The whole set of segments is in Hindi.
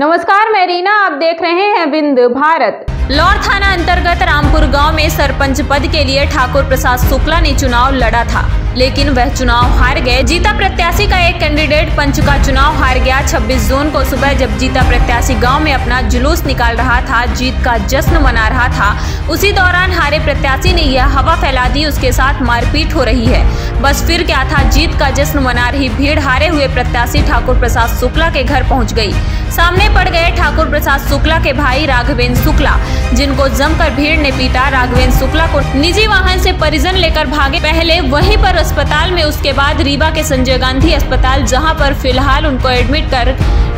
नमस्कार मैं रीना आप देख रहे हैं बिंद भारत। लौर थाना अंतर्गत रामपुर गाँव में सरपंच पद के लिए ठाकुर प्रसाद शुक्ला ने चुनाव लड़ा था, लेकिन वह चुनाव हार गए। जीता प्रत्याशी का एक कैंडिडेट पंच का चुनाव हार गया। 26 जून को सुबह जब जीता प्रत्याशी गाँव में अपना जुलूस निकाल रहा था, जीत का जश्न मना रहा था, उसी दौरान हारे प्रत्याशी ने यह हवा फैला दी, उसके साथ मारपीट हो रही है। बस फिर क्या था, जीत का जश्न मना रही भीड़, हारे हुए प्रत्याशी ठाकुर प्रसाद शुक्ला के घर पहुँच गई। सामने पड़ गए ठाकुर प्रसाद शुक्ला के भाई राघवेंद्र शुक्ला। जिनको जमकर भीड़ ने पीटा, राघवेंद्र शुक्ला को निजी वाहन से परिजन लेकर भागे। पहले वहीं पर अस्पताल में, उसके बाद रीवा के संजय गांधी अस्पताल, जहाँ पर फ़िलहाल उनको एडमिट कर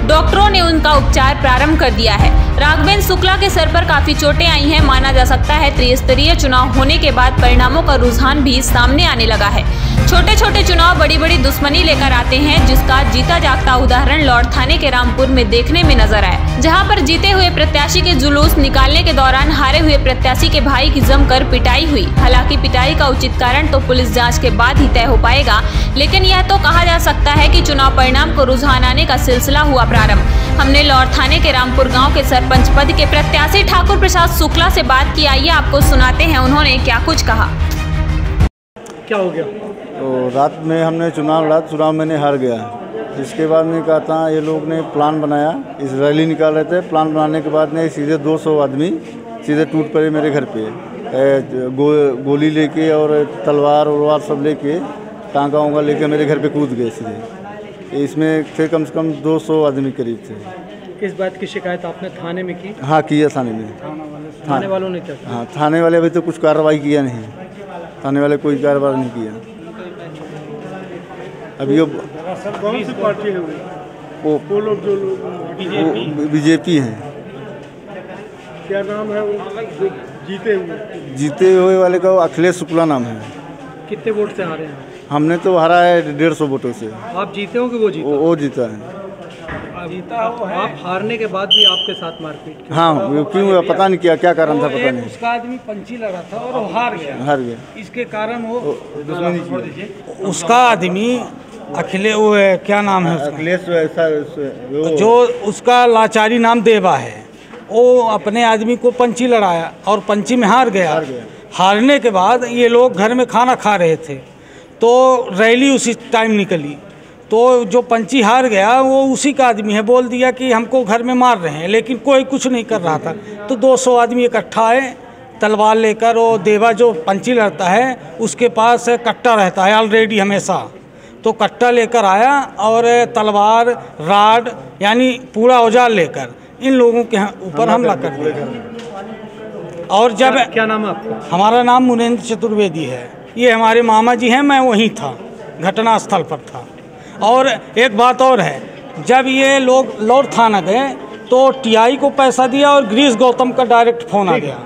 डॉक्टरों ने उनका उपचार प्रारंभ कर दिया है। राघवेंद्र शुक्ला के सर पर काफ़ी चोटें आई हैं, माना जा सकता है त्रिस्तरीय चुनाव होने के बाद परिणामों का रुझान भी सामने आने लगा है। छोटे छोटे चुनाव बड़ी बड़ी दुश्मनी लेकर आते हैं, जिसका जीता जागता उदाहरण लौट थाने के रामपुर में देखने में नज़र आया। जहाँ पर जीते हुए प्रत्याशी के जुलूस निकालने के दौरान हारे हुए प्रत्याशी के भाई की जमकर पिटाई हुई। हालाँकि पिटाई का उचित कारण तो पुलिस जाँच के बाद ही तय हो पाएगा, लेकिन यह तो कहा जा सकता है की चुनाव परिणाम को रुझान आने का सिलसिला हुआ प्रारंभ। हमने लौर थाने के रामपुर गाँव के सरपंच पद के प्रत्याशी ठाकुर प्रसाद शुक्ला से बात की। आइए आपको सुनाते हैं, उन्होंने क्या कुछ कहा। क्या हो गया? तो रात में हमने चुनाव लड़ा चुनाव मैंने हार गया। इसके बाद में कहा था ये लोग ने प्लान बनाया। इस रैली निकाल रहे थे। प्लान बनाने के बाद में सीधे 200 आदमी सीधे टूट पड़े मेरे घर पे। गो, गोली लेके और तलवार उलवार सब लेके टांगा वांगा लेके मेरे घर पे कूद गए सीधे। इसमें थे कम से कम 200 आदमी करीब थे। इस बात की शिकायत आपने थाने में की? हाँ किया थाने में। थाने वालों ने क्या? हाँ थाने वाले अभी तो कुछ कार्रवाई किया नहीं। थाने वाले कोई कार्रवाई नहीं किया। अभी वो कौन सी पार्टी है वो? वो लोग जो लोग बीजेपी हैं। क्या नाम है वो? जीते हुए। जीते हुए वाले का अखिलेश शुक्ला नाम है। कितने वोट से हारे हैं? हमने तो हरा है डेढ़ सौ वोटों से। आप जीते हो कि वो जीते? वो, वो जीता है। जीता वो है। आप हारने के बाद भी आपके साथ मारपीट हाँ क्यों पता नहीं क्या क्या कारण था पता नहीं। उसका आदमी पंची लगा था और वो हार गया। हार गया। इसके कारण वो उसका आदमी अखिले वो है, क्या नाम है उसका? अखिलेश जो उसका लाचारी नाम देवा है वो अपने आदमी को पंची लड़ाया और पंची में हार गया। हार गया। हारने के बाद ये लोग घर में खाना खा रहे थे तो रैली उसी टाइम निकली। तो जो पंची हार गया वो उसी का आदमी है। बोल दिया कि हमको घर में मार रहे हैं लेकिन कोई कुछ नहीं कर रहा था। तो 200 आदमी इकट्ठा आए तलवार लेकर वो देवा जो पंची लड़ता है उसके पास कट्टा रहता है ऑलरेडी हमेशा। तो कट्टा लेकर आया और तलवार राड यानी पूरा औज़ार लेकर इन लोगों के ऊपर हमला कर दिया। और जब क्या नाम आपका? हमारा नाम मुनेन्द्र चतुर्वेदी है। ये हमारे मामा जी हैं मैं वहीं था घटनास्थल पर था। और एक बात और है, जब ये लोग लौट थाना गए तो टीआई को पैसा दिया और ग्रीस गौतम का डायरेक्ट फ़ोन आ गया।